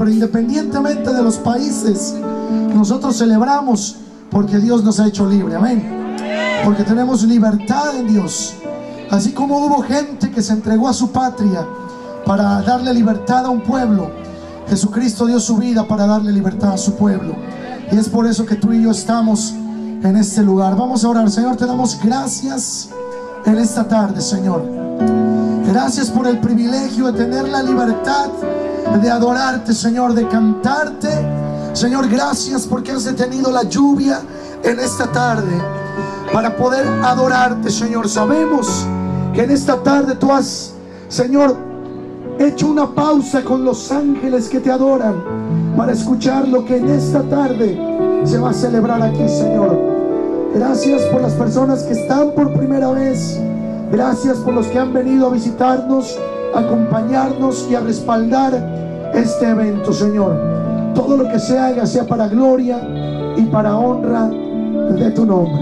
pero independientemente de los países, nosotros celebramos porque Dios nos ha hecho libre, amén. Porque tenemos libertad en Dios. Así como hubo gente que se entregó a su patria para darle libertad a un pueblo, Jesucristo dio su vida para darle libertad a su pueblo. Y es por eso que tú y yo estamos en este lugar. Vamos a orar, Señor, te damos gracias en esta tarde, Señor. Gracias por el privilegio de tener la libertad de adorarte, Señor, de cantarte. Señor, gracias porque has detenido la lluvia en esta tarde para poder adorarte, Señor. Sabemos que en esta tarde tú has, Señor, hecho una pausa con los ángeles que te adoran para escuchar lo que en esta tarde se va a celebrar aquí, Señor. Gracias por las personas que están por primera vez. Gracias por los que han venido a visitarnos, a acompañarnos y a respaldar este evento, Señor. Todo lo que se haga sea para gloria y para honra de tu nombre.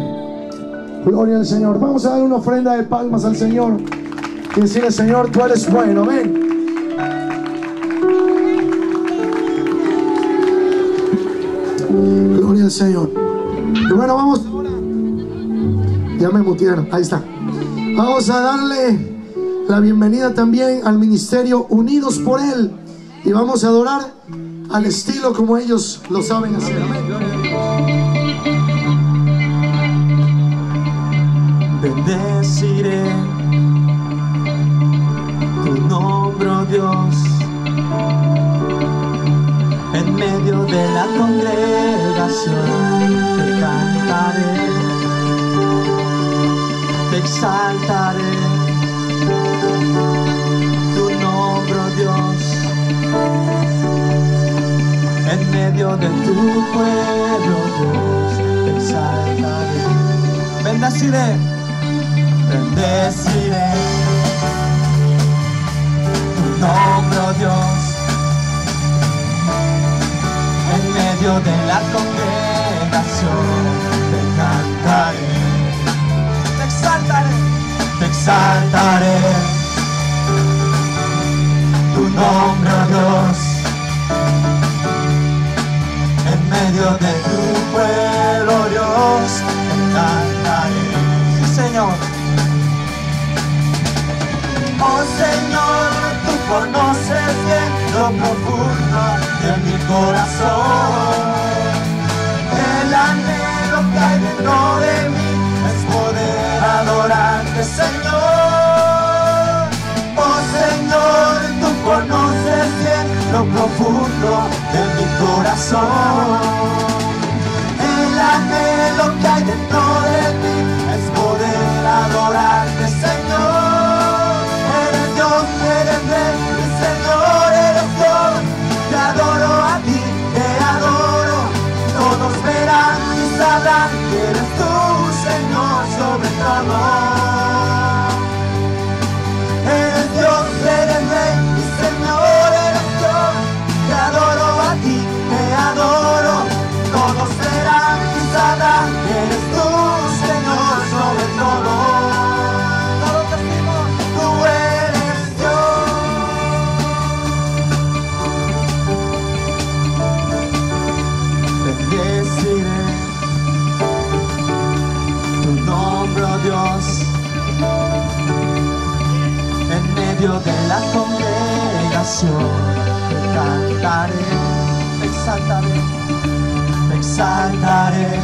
Gloria al Señor. Vamos a dar una ofrenda de palmas al Señor y decirle, Señor, tú eres bueno. Amén. Gloria al Señor. Y bueno, vamos ahora. Ya me mutieron. Ahí está. Vamos a darle la bienvenida también al ministerio Unidos por Él. Y vamos a adorar al estilo como ellos lo saben hacer. Bendeciré tu nombre, oh Dios, en medio de la congregación te cantaré, exaltaré. Tu nombre, oh Dios, en medio de tu pueblo, Dios, te exaltaré. Bendeciré bendeciré tu nombre, oh Dios, en medio de la congregación te cantaré, exaltaré, te exaltaré tu nombre, oh Dios, en medio de tu pueblo, Dios, te sí Señor. Oh Señor, tú conoces bien lo profundo de mi corazón. El anhelo que hay dentro de mí adorarte, Señor. Oh Señor, tú conoces bien lo profundo de mi corazón. El anhelo que hay dentro de mí es poder adorarte, Señor. Señor, eres Dios, te adoro a ti, te adoro, todos verán y sabrán que eres sobre de la congregación. Te cantaré, exaltaré, exaltaré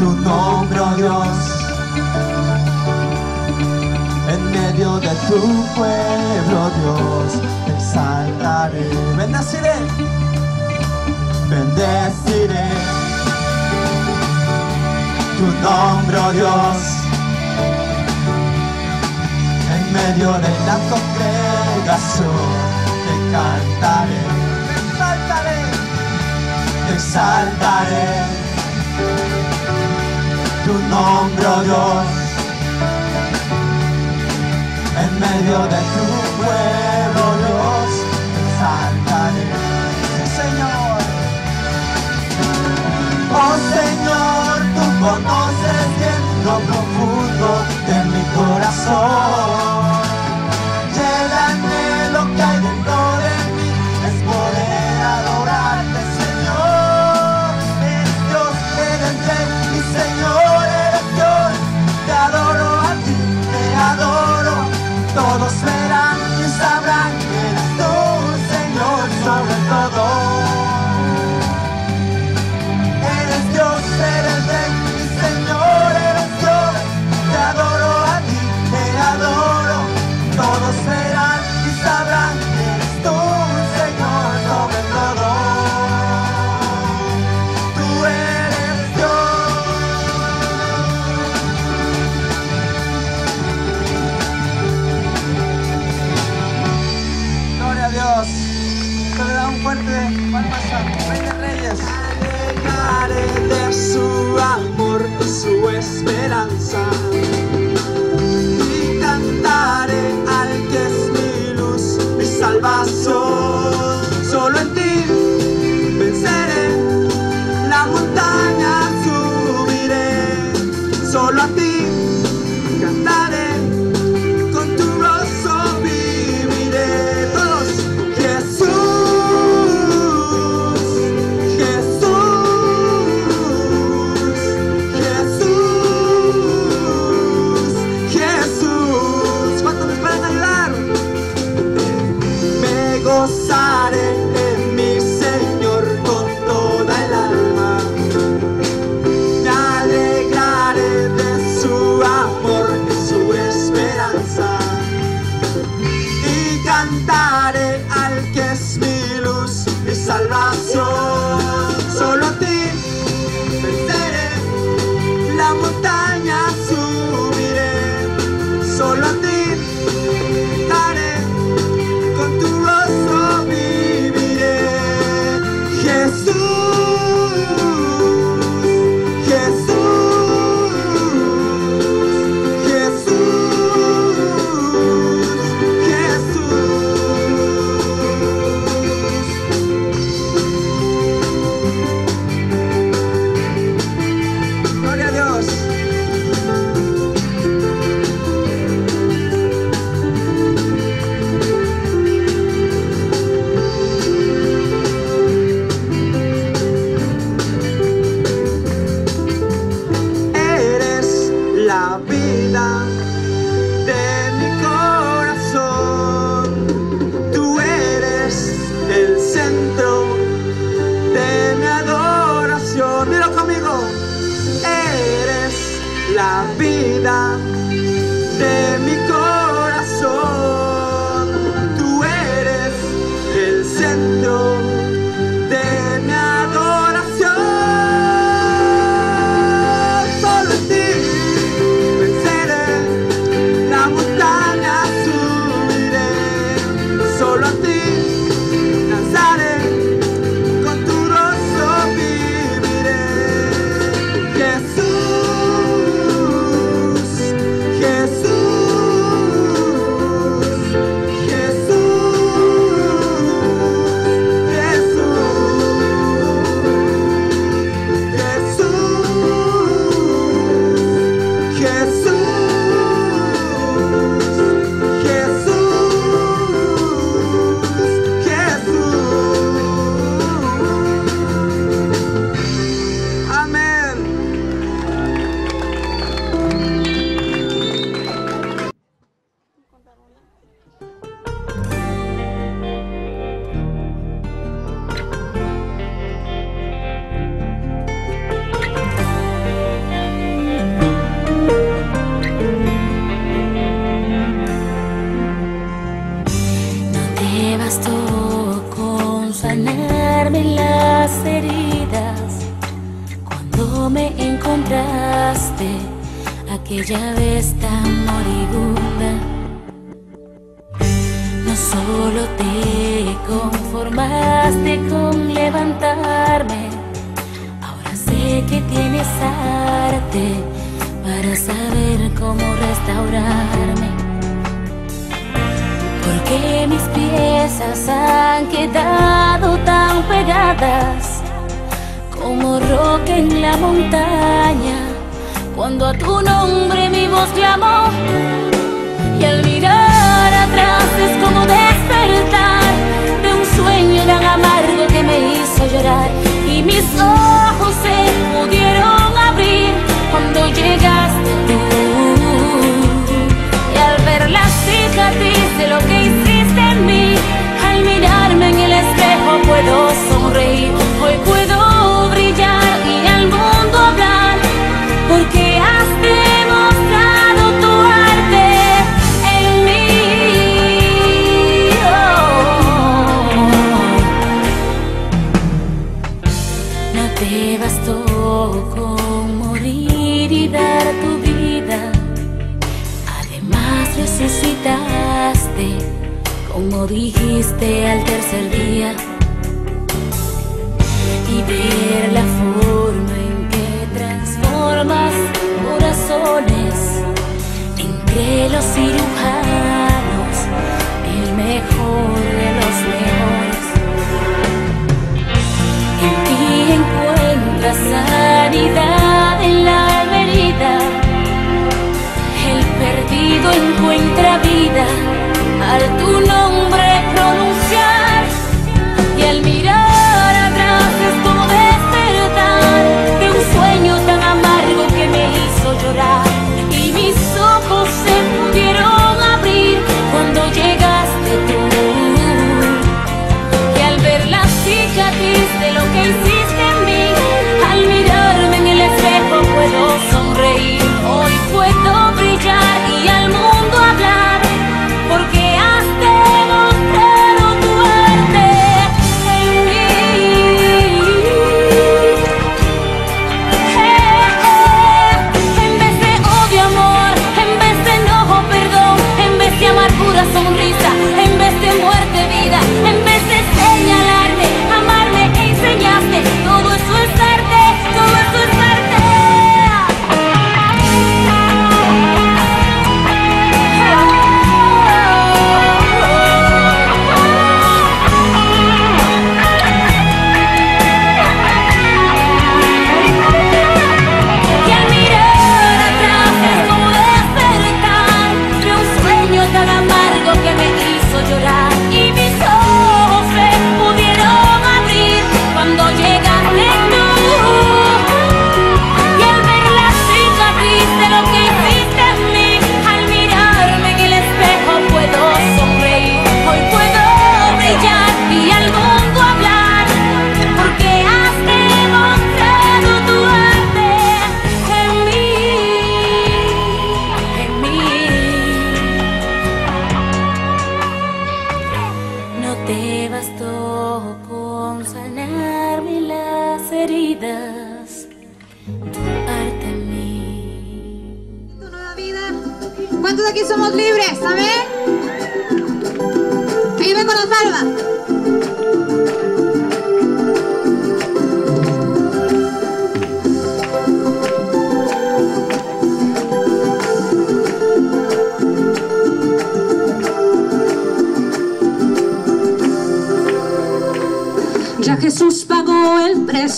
tu nombre, oh Dios, en medio de tu pueblo, Dios, te exaltaré, bendeciré, bendeciré tu nombre, oh Dios medio de la congregación. Te cantaré, te exaltaré, te exaltaré. Tu nombre, oh Dios, en medio de tu pueblo, Dios, te exaltaré, Señor, oh Señor, tú conoces bien lo profundo de corazón.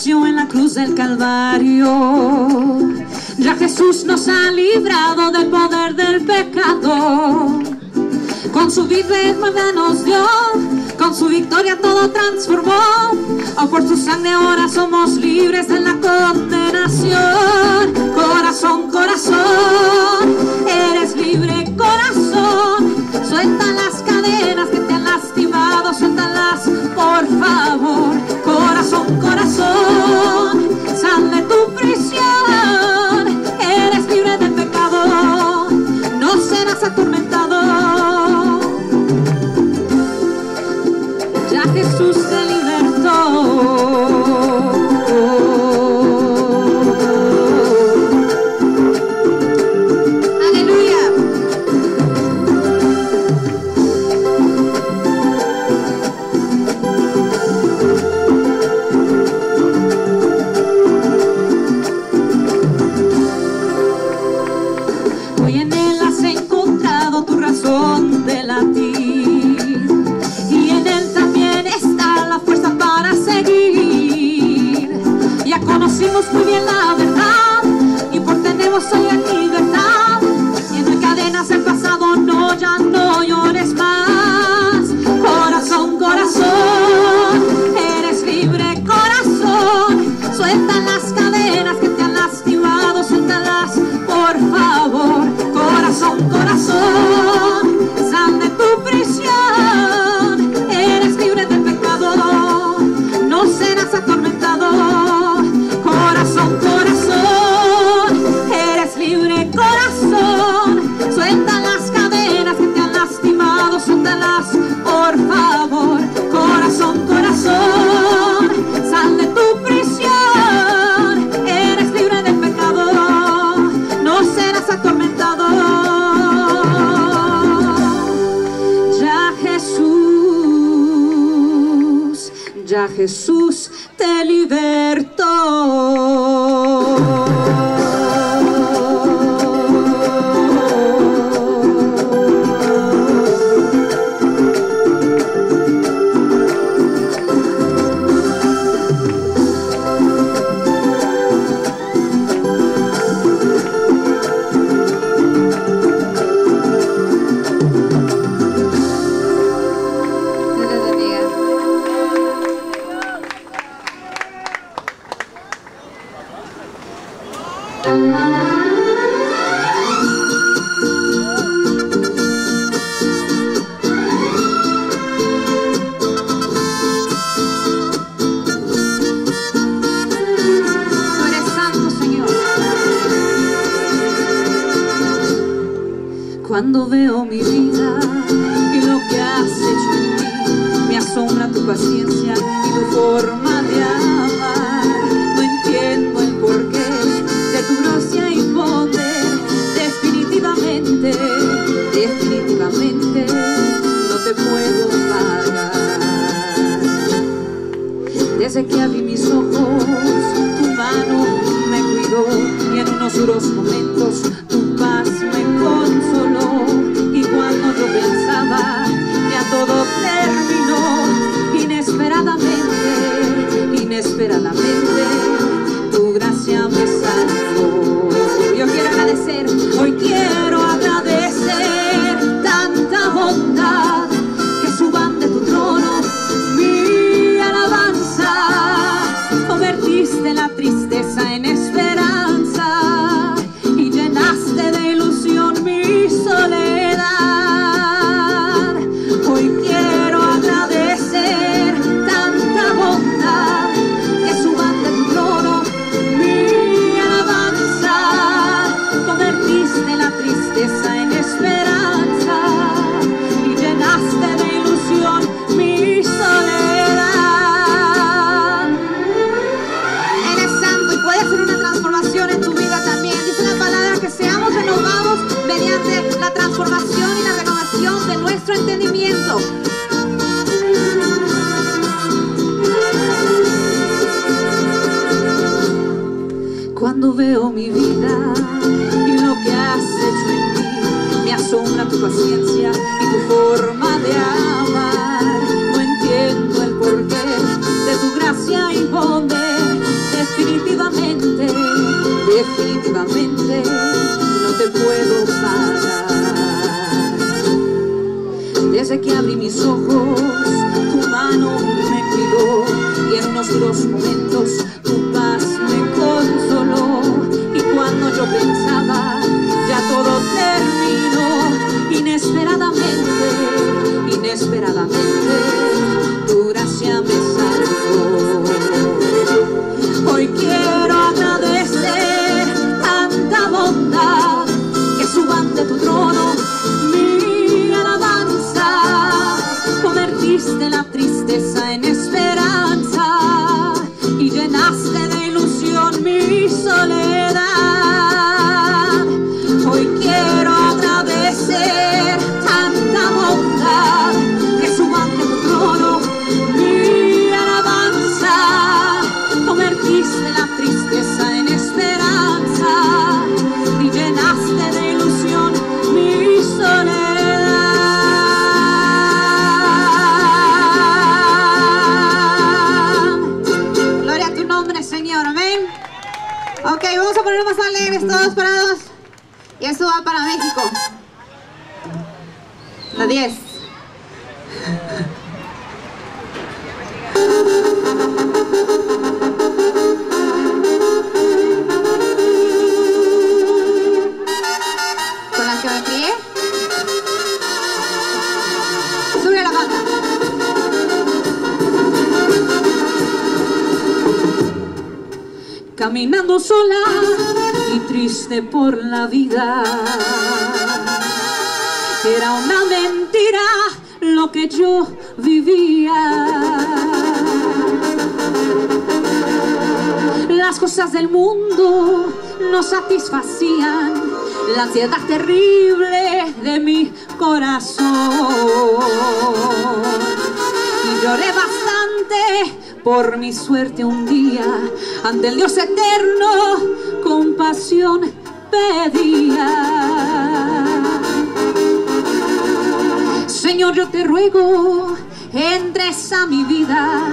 en la cruz del Calvario. Ya Jesús nos ha librado del poder del pecado. Con su vida hermana nos dio, con su victoria todo transformó. O por su sangre ahora somos libres de la condenación. Corazón, corazón, eres libre, corazón. Suelta las cadenas que puedo soltarlas, por favor. Corazón, corazón, sal de tu prisión, eres libre de pecado, no serás atormentado. Eso va para México. Por la vida. Era una mentira lo que yo vivía. Las cosas del mundo no satisfacían la ansiedad terrible de mi corazón. Y lloré bastante por mi suerte un día ante el Dios eterno compasión Señor yo te ruego entres a mi vida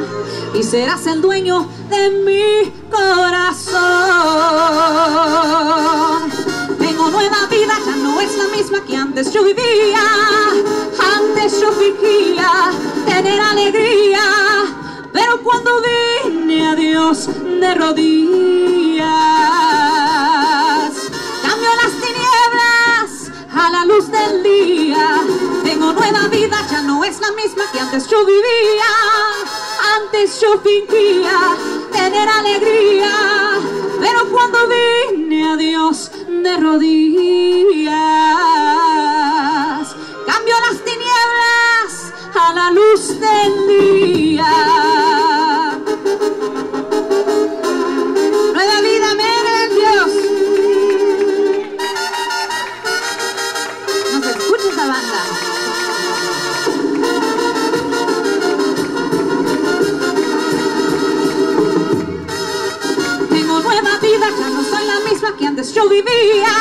y serás el dueño de mi corazón tengo nueva vida, ya no es la misma que antes yo vivía. Antes yo fingía tener alegría, pero cuando vine a Dios de rodillas, a la luz del día. Tengo nueva vida, ya no es la misma que antes yo vivía. Antes yo fingía tener alegría, pero cuando vine a Dios de rodillas, cambio las tinieblas a la luz del día. Que antes yo vivía.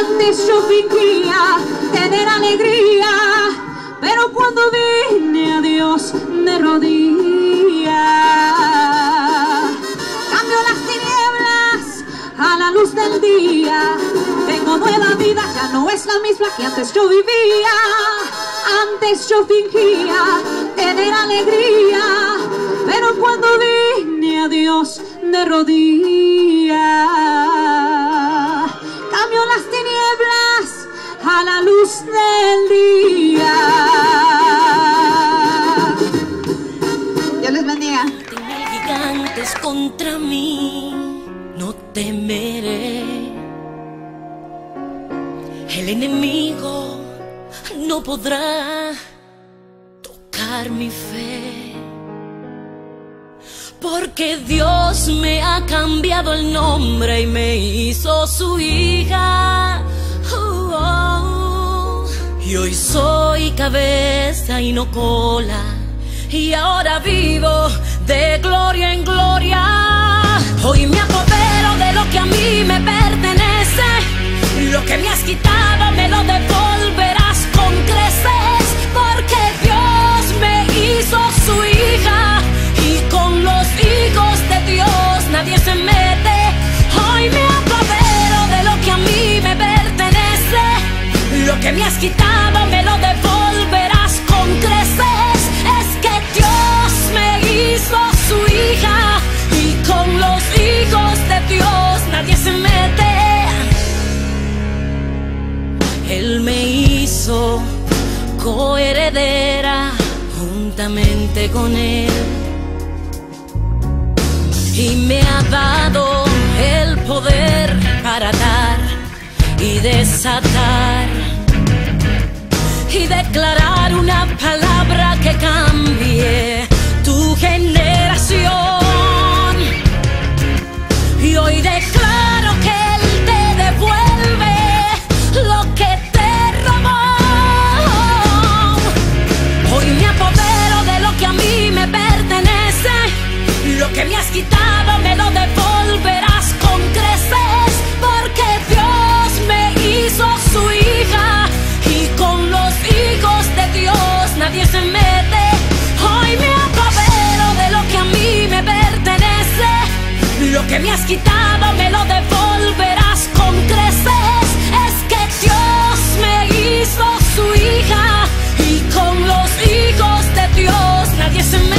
Antes yo fingía tener alegría, pero cuando vine a Dios de rodillas, cambio las tinieblas a la luz del día. Tengo nueva vida, ya no es la misma que antes yo vivía. Antes yo fingía tener alegría, pero cuando vine a Dios de rodillas, a la luz del día. Dios les bendiga. Tengo gigantes contra mí, no temeré. El enemigo no podrá tocar mi fe. Porque Dios me ha cambiado el nombre y me hizo su hija. Y hoy soy cabeza y no cola. Y ahora vivo de gloria en gloria. Hoy me apodero de lo que a mí me pertenece. Lo que me has quitado me lo devolverás con creces, porque Dios me hizo su hija y con los hijos de Dios nadie se mete. Que me has quitado me lo devolverás con creces. Es que Dios me hizo su hija y con los hijos de Dios nadie se mete. Él me hizo coheredera juntamente con Él y me ha dado el poder para dar y desatar declarar una palabra que cambie has quitado me lo devolverás con creces. Es que Dios me hizo su hija y con los hijos de Dios nadie se mete.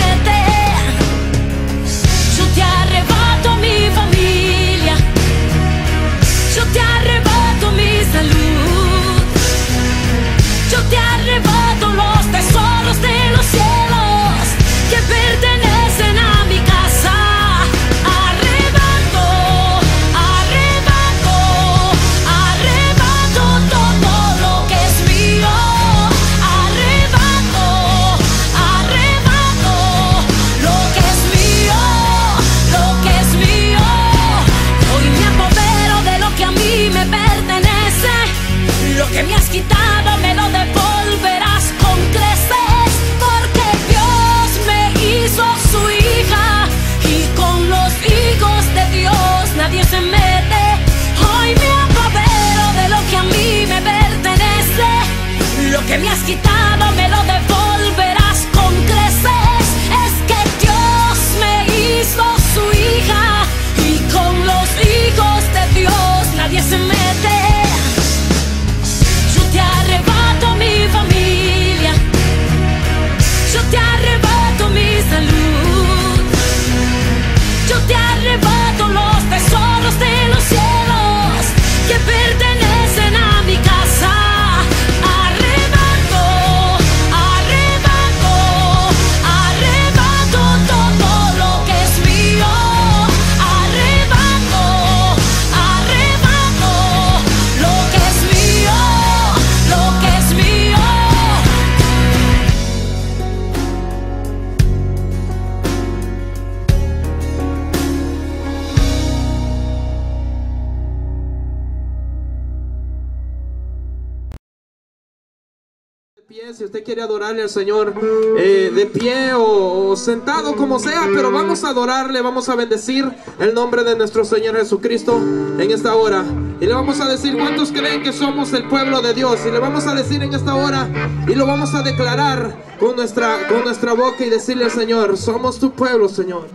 Si usted quiere adorarle al Señor eh, de pie o, sentado como sea, pero vamos a adorarle, vamos a bendecir el nombre de nuestro Señor Jesucristo en esta hora. Y le vamos a decir cuántos creen que somos el pueblo de Dios. Y le vamos a decir en esta hora y lo vamos a declarar con nuestra, con nuestra boca y decirle al Señor, somos tu pueblo, Señor.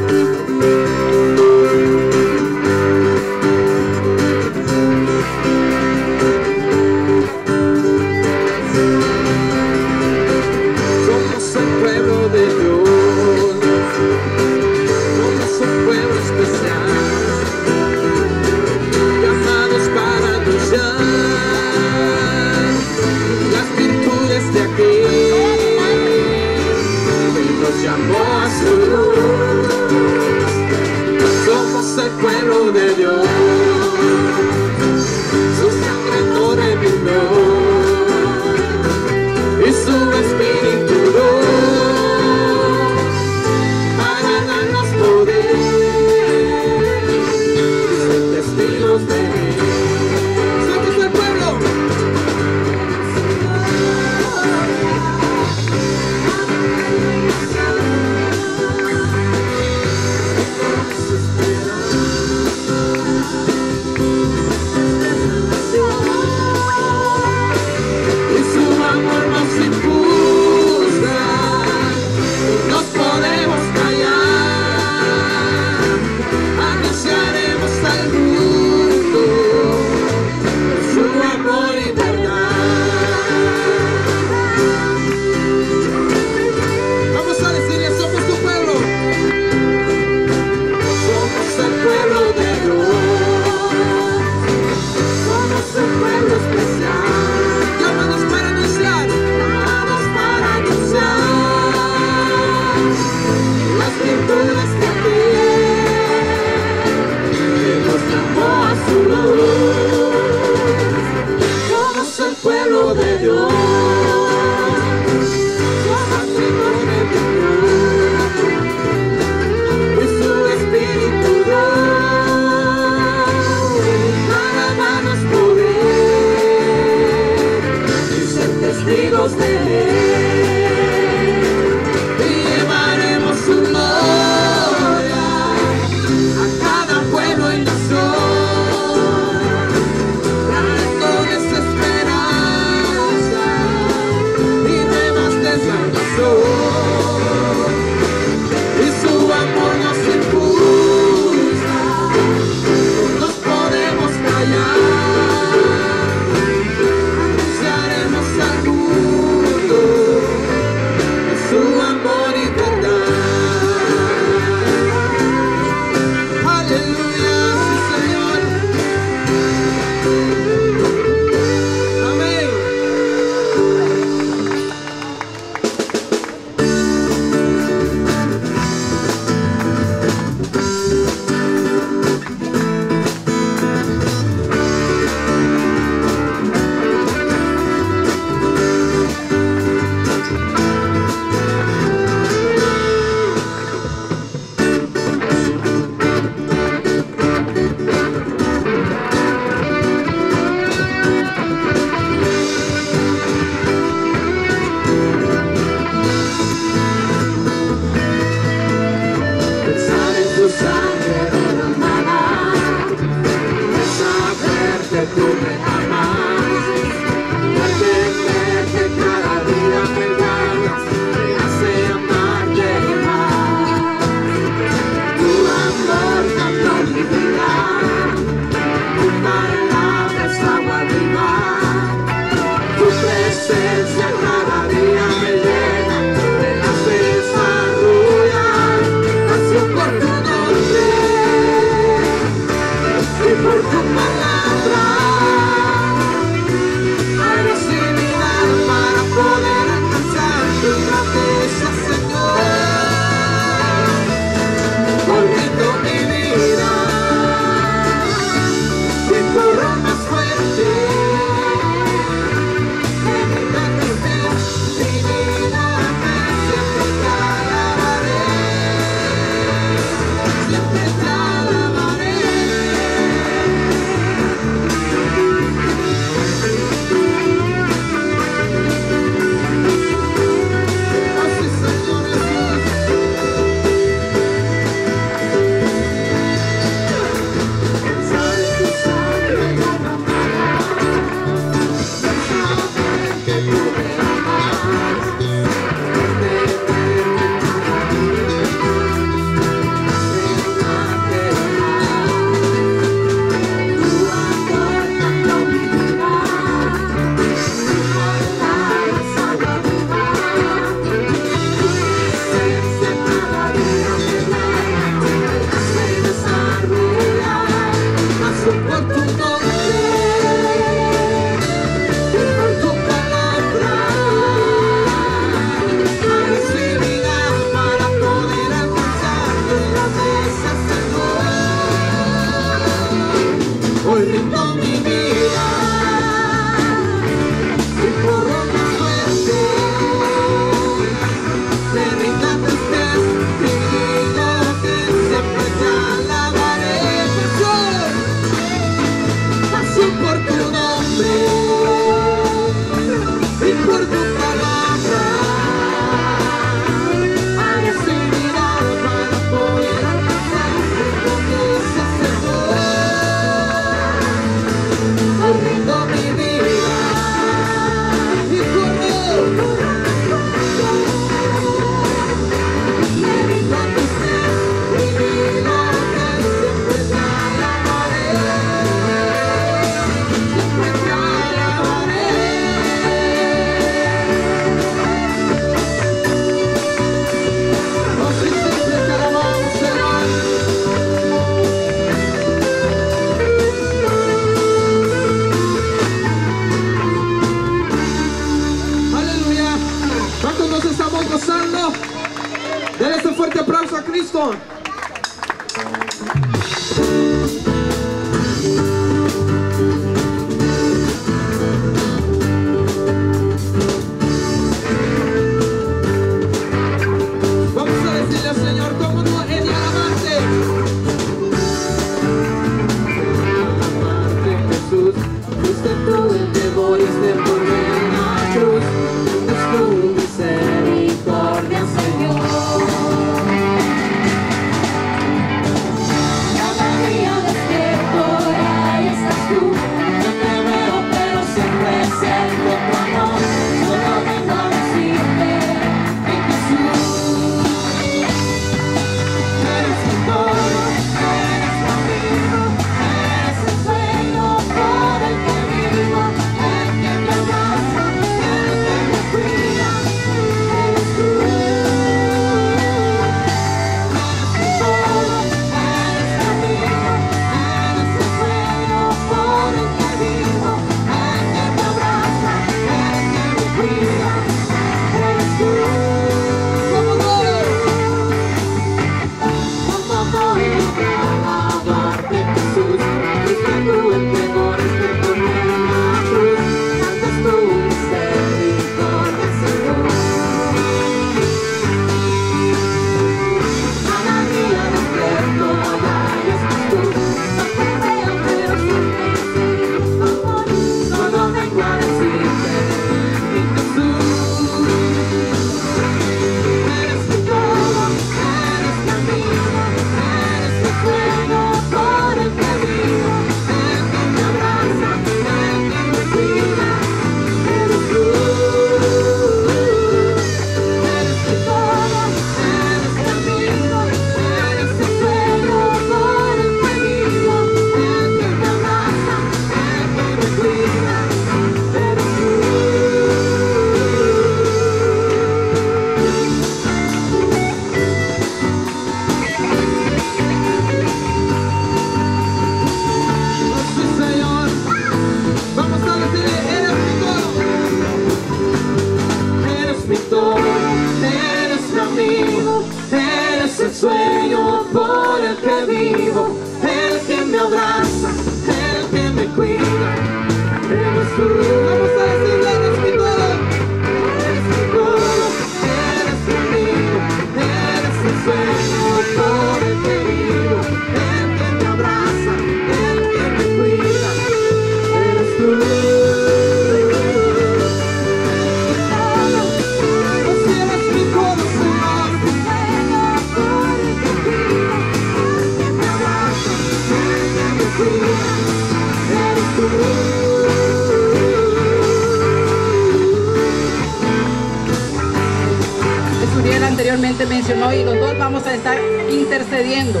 Vamos a estar intercediendo.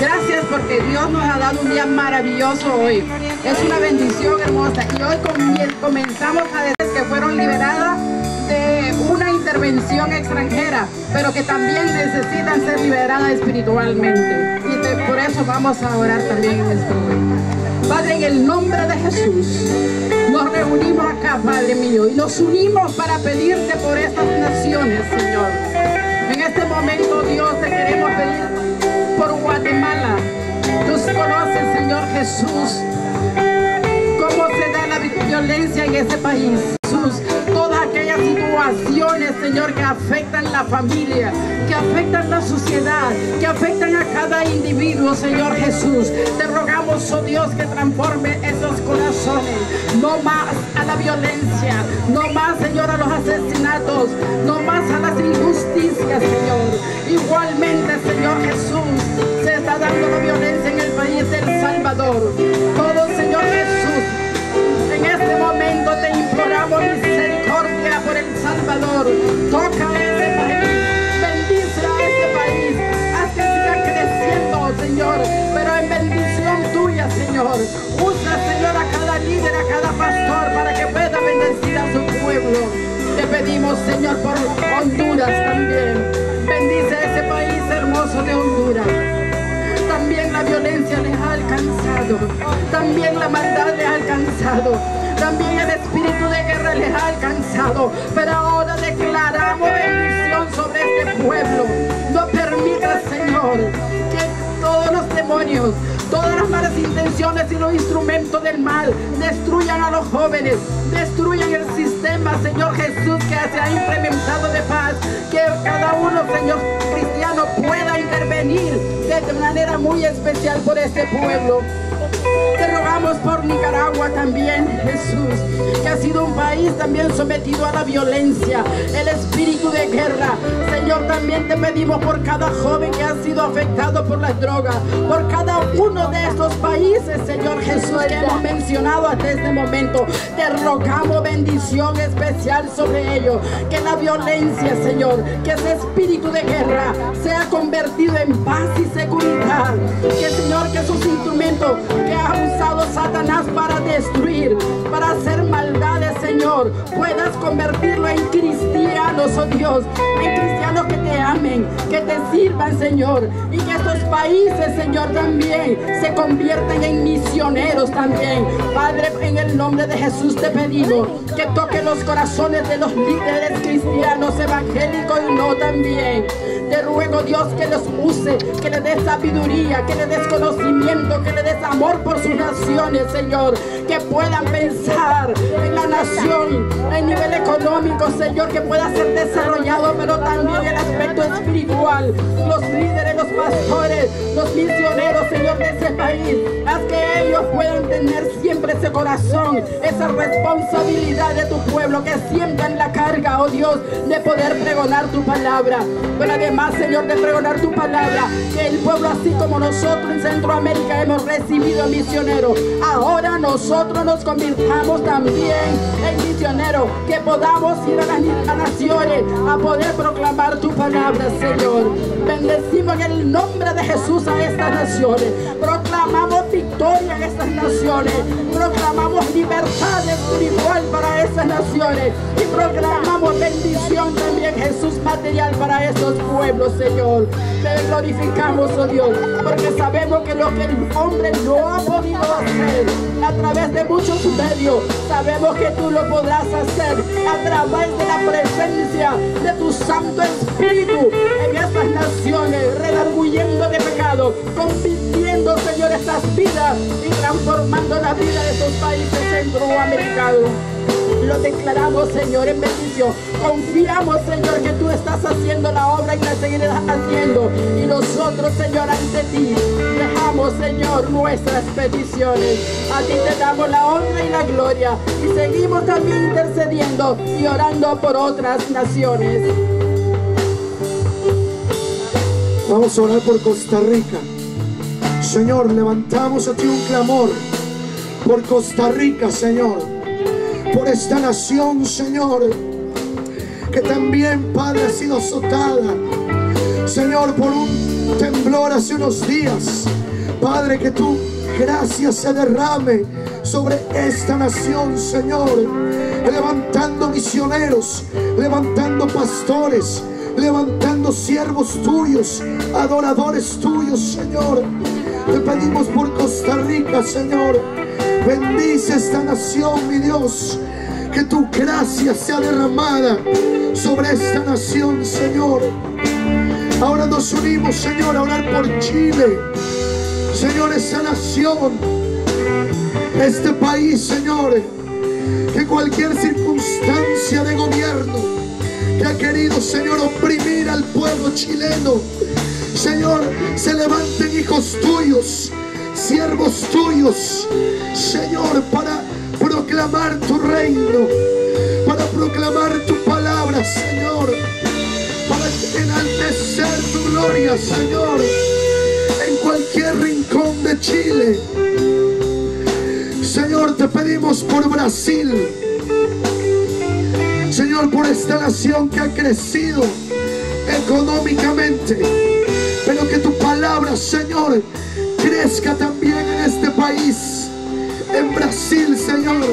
Gracias porque Dios nos ha dado un día maravilloso hoy. Es una bendición hermosa y hoy comenzamos a decir que fueron liberadas de una intervención extranjera, pero que también necesitan ser liberadas espiritualmente. Y por eso vamos a orar también en este momento. Padre, en el nombre de Jesús, nos reunimos acá, Padre mío, y nos unimos para pedirte por estas naciones, Señor. En momento, Dios, te queremos pedir por Guatemala. Tú conoces, Señor Jesús, cómo se da la violencia en ese país. Jesús, todas aquellas situaciones, Señor, que afectan la familia, que afectan la sociedad, que afectan a cada individuo, Señor Jesús. Te rogamos, oh Dios, que transforme esos corazones. No más la violencia, no más, Señor, a los asesinatos, no más a las injusticias, Señor. Igualmente, Señor Jesús, se está dando la violencia en el país del Salvador. Todo, Señor Jesús, en este momento te imploramos misericordia por El Salvador. Toca Te pedimos, Señor, por Honduras también. Bendice ese país hermoso de Honduras. También la violencia les ha alcanzado. También la maldad les ha alcanzado. También el espíritu de guerra les ha alcanzado. Pero ahora declaramos bendición sobre este pueblo. No permitas, Señor, que todos los demonios, todas las malas intenciones y los instrumentos del mal destruyan a los jóvenes, destruyan el sistema, Señor Jesús, que se ha implementado de paz. Que cada uno, Señor cristiano, pueda intervenir de manera muy especial por este pueblo. Te rogamos por Nicaragua también, Jesús, que ha sido un país también sometido a la violencia, el espíritu de guerra. Señor, también te pedimos por cada joven que ha sido afectado por las drogas, por cada uno de estos países, Señor Jesús, que hemos mencionado hasta este momento. Te rogamos bendición especial sobre ellos, que la violencia, Señor, que ese espíritu de guerra sea convertido en paz y seguridad. Que, Señor, que esos instrumentos que ha usado Satanás para destruir, para hacer maldades, Señor, puedas convertirlo en cristianos, oh Dios, en cristianos que te amen, que te sirvan, Señor, y que estos países, Señor, también se conviertan en misioneros también. Padre, en el nombre de Jesús te pedimos que toque los corazones de los líderes cristianos, evangélicos y no también. Te ruego, Dios, que los use, que le des sabiduría, que le des conocimiento, que le des amor por sus naciones, Señor. Que puedan pensar en la nación, en nivel económico, Señor, que pueda ser desarrollado, pero también el aspecto espiritual. Los líderes, los pastores, los misioneros, Señor, de ese país. Haz que ellos puedan tener siempre ese corazón, esa responsabilidad de tu pueblo, que sientan la carga, oh Dios, de poder pregonar tu palabra. Pero además, Señor, de pregonar tu palabra, que el pueblo, así como nosotros en Centroamérica hemos recibido misioneros, ahora nosotros nos convirtamos también en misioneros, que podamos ir a las naciones a poder proclamar tu palabra, Señor. Bendecimos en el nombre de Jesús a estas naciones. Proclamamos victoria en estas naciones. Proclamamos libertad espiritual para esas naciones. Y proclamamos bendición también, Jesús, material para esos pueblos, Señor. Te glorificamos, oh Dios, porque sabemos que lo que el hombre no ha podido hacer a través de muchos medios, sabemos que tú lo podrás hacer a través de la presencia de tu Santo Espíritu en estas naciones, redarguyendo de pecado, Señor, estas vidas y transformando la vida de estos países centroamericanos. Lo declaramos, Señor, en bendición. Confiamos, Señor, que tú estás haciendo la obra y la seguirás haciendo. Y nosotros, Señor, ante ti dejamos, Señor, nuestras peticiones. A ti te damos la honra y la gloria. Y seguimos también intercediendo y orando por otras naciones. Vamos a orar por Costa Rica. Señor, levantamos a ti un clamor por Costa Rica, Señor. Por esta nación, Señor, que también, Padre, ha sido azotada. Señor, por un temblor hace unos días. Padre, que tu gracia se derrame sobre esta nación, Señor. Levantando misioneros, levantando pastores, levantando siervos tuyos, adoradores tuyos, Señor. Te pedimos por Costa Rica, Señor. Bendice esta nación, mi Dios. Que tu gracia sea derramada sobre esta nación, Señor. Ahora nos unimos, Señor, a orar por Chile. Señor, esta nación, este país, Señor, que cualquier circunstancia de gobierno que ha querido, Señor, oprimir al pueblo chileno, Señor, se levanten hijos tuyos, siervos tuyos, Señor, para proclamar tu reino, para proclamar tu palabra, Señor, para enaltecer tu gloria, Señor, en cualquier rincón de Chile. Señor, te pedimos por Brasil. Señor, por esta nación que ha crecido económicamente. Señor, crezca también en este país. En Brasil, Señor.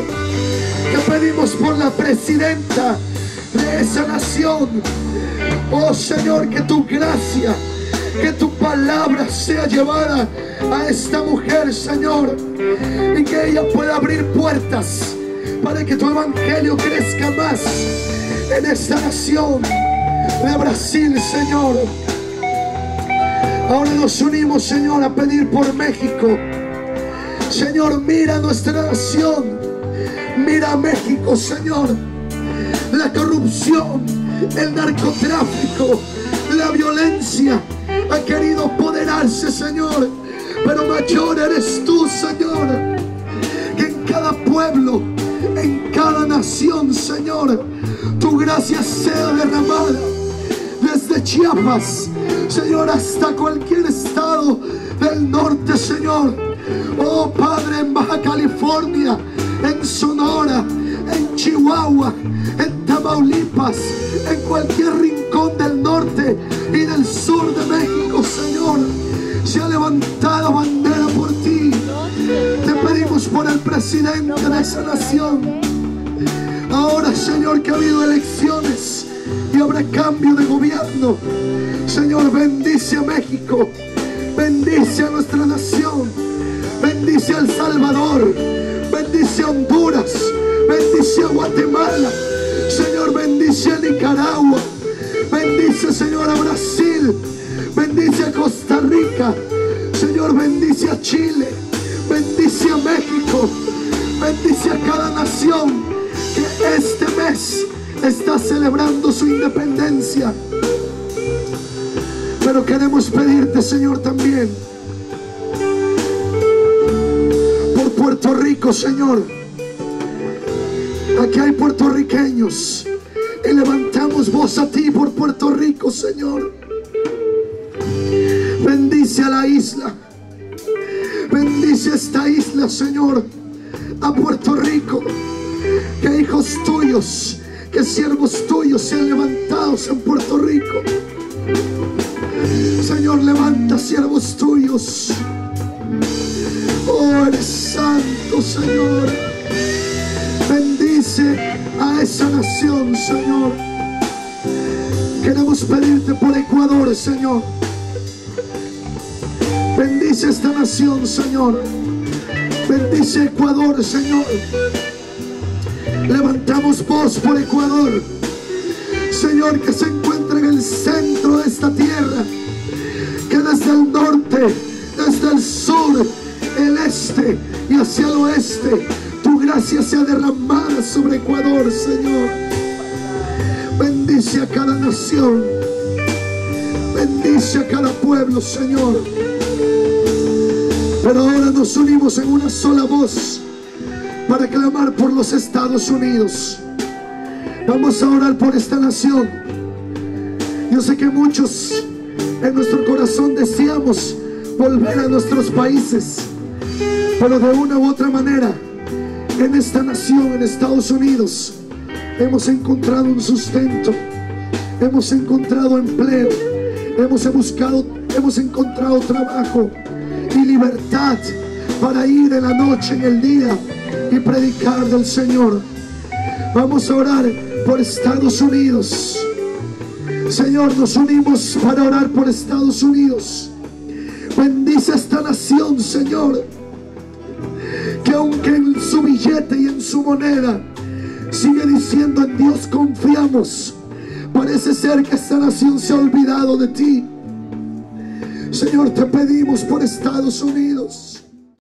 Te pedimos por la presidenta de esa nación. Oh Señor, que tu gracia, que tu palabra sea llevada a esta mujer, Señor. Y que ella pueda abrir puertas para que tu evangelio crezca más en esta nación. de Brasil, Señor. Ahora nos unimos, Señor, a pedir por México. Señor, mira nuestra nación. Mira México, Señor. La corrupción, el narcotráfico, la violencia ha querido apoderarse, Señor. Pero mayor eres tú, Señor. Que en cada pueblo, en cada nación, Señor, tu gracia sea derramada. Desde Chiapas, Señor, hasta cualquier estado del norte, Señor. Oh Padre, en Baja California, en Sonora, en Chihuahua, en Tamaulipas, en cualquier rincón del norte y del sur de México, Señor. Se ha levantado bandera por ti. Te pedimos por el presidente de esa nación. Ahora, Señor, que ha habido elecciones y habrá cambio de gobierno. Señor, bendice a México. Bendice a nuestra nación. Bendice a Salvador. Bendice a Honduras. Bendice a Guatemala. Señor, bendice a Nicaragua. Bendice, Señor, a Brasil. Bendice a Costa Rica. Señor, bendice a Chile. Bendice a México. Bendice a cada nación que este mes está celebrando su independencia. Pero queremos pedirte, Señor, también por Puerto Rico, Señor. Aquí hay puertorriqueños y levantamos voz a ti por Puerto Rico, Señor. Bendice a la isla. Bendice esta isla, Señor. A Puerto Rico. Que hijos tuyos, que siervos tuyos sean levantados en Puerto Rico. Señor, levanta siervos tuyos. Oh, eres santo, Señor. Bendice a esa nación, Señor. Queremos pedirte por Ecuador, Señor. Bendice esta nación, Señor. Bendice Ecuador, Señor. Levantamos voz por Ecuador. Señor, que se encuentra en el centro de esta tierra. Que desde el norte, desde el sur, el este y hacia el oeste, tu gracia sea derramada sobre Ecuador, Señor. Bendice a cada nación. Bendice a cada pueblo, Señor. Pero ahora nos unimos en una sola voz para clamar por los Estados Unidos. Vamos a orar por esta nación. Yo sé que muchos en nuestro corazón deseamos volver a nuestros países, pero de una u otra manera, en esta nación, en Estados Unidos, hemos encontrado un sustento, hemos encontrado empleo, hemos buscado, hemos encontrado trabajo y libertad para ir en la noche, en el día y predicar del Señor. Vamos a orar por Estados Unidos. Señor, nos unimos para orar por Estados Unidos. Bendice esta nación, Señor. Que aunque en su billete y en su moneda sigue diciendo en Dios confiamos, parece ser que esta nación se ha olvidado de ti. Señor, te pedimos por Estados Unidos.